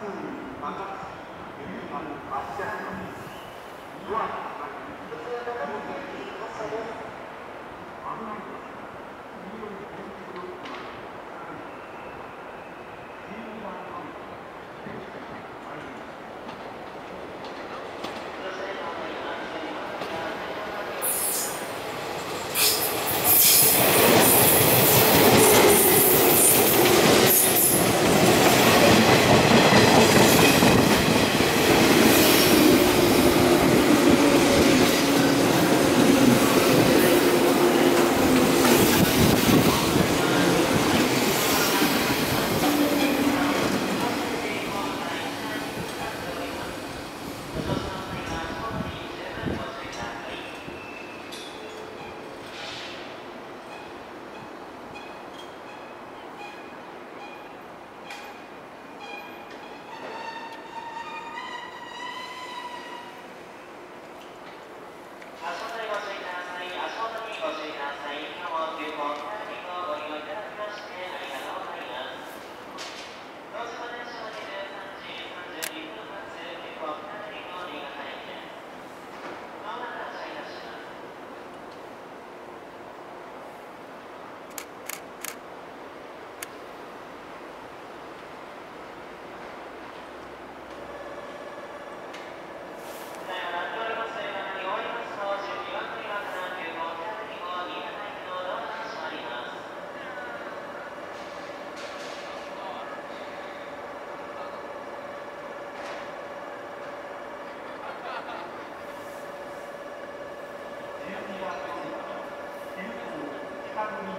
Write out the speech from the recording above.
그 out